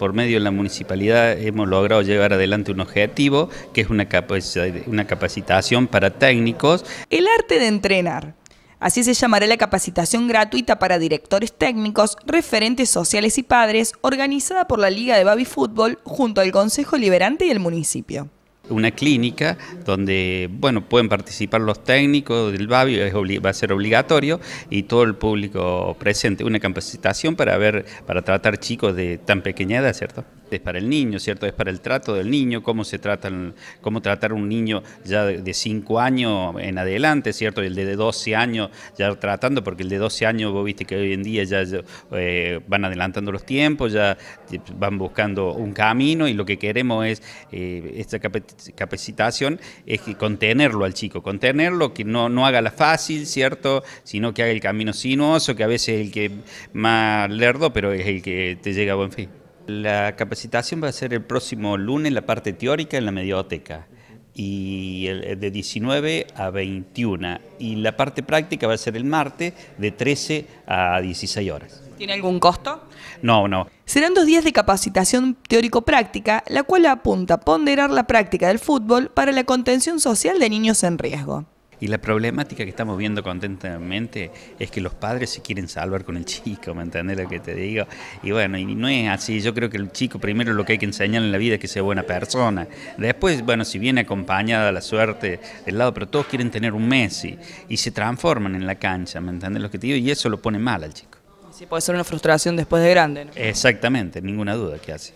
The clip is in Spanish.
Por medio de la municipalidad hemos logrado llevar adelante un objetivo que es una, una capacitación para técnicos. El arte de entrenar. Así se llamará la capacitación gratuita para directores técnicos, referentes sociales y padres, organizada por la Liga de Baby Fútbol junto al Consejo Liberante y el municipio una clínica donde bueno pueden participar los técnicos del Babi, va a ser obligatorio, y todo el público presente. Una capacitación para ver, para tratar chicos de tan pequeña edad, ¿cierto? Es para el niño, ¿cierto? Es para el trato del niño, cómo se tratan, cómo tratar un niño ya de 5 años en adelante, ¿cierto? El de 12 años ya tratando, porque el de 12 años, vos viste que hoy en día ya eh, van adelantando los tiempos, ya van buscando un camino y lo que queremos es eh, esta capacitación, es que contenerlo al chico, contenerlo, que no, no haga la fácil, ¿cierto? Sino que haga el camino sinuoso, que a veces es el que más lerdo, pero es el que te llega a buen fin. La capacitación va a ser el próximo lunes, la parte teórica en la medioteca, y de 19 a 21. Y la parte práctica va a ser el martes de 13 a 16 horas. ¿Tiene algún costo? No, no. Serán dos días de capacitación teórico-práctica, la cual apunta a ponderar la práctica del fútbol para la contención social de niños en riesgo. Y la problemática que estamos viendo constantemente es que los padres se quieren salvar con el chico, ¿me entiendes lo que te digo? Y bueno, y no es así. Yo creo que el chico primero lo que hay que enseñar en la vida es que sea buena persona. Después, bueno, si viene acompañada la suerte del lado, pero todos quieren tener un Messi y se transforman en la cancha, ¿me entiendes lo que te digo? Y eso lo pone mal al chico. Sí, puede ser una frustración después de grande, ¿no? Exactamente, ninguna duda que hace.